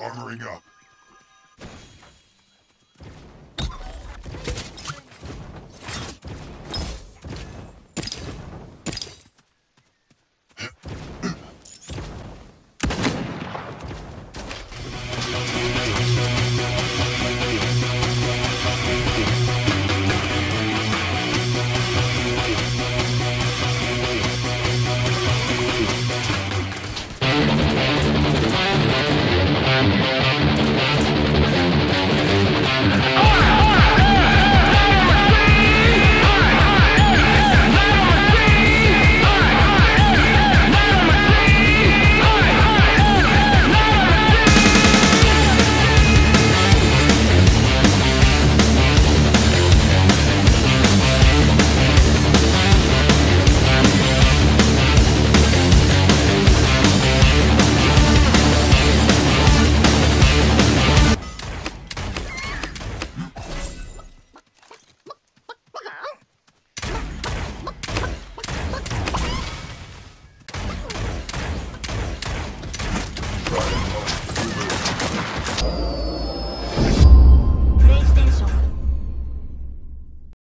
armoring up.